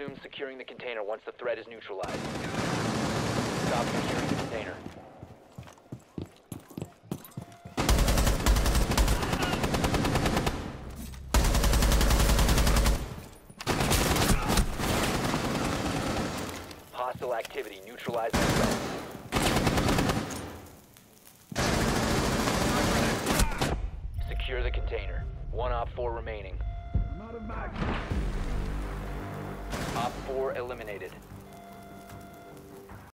resume securing the container once the threat is neutralized. Stop securing the container. Hostile activity. Neutralize the threat. Secure the container. One op four remaining. Four eliminated.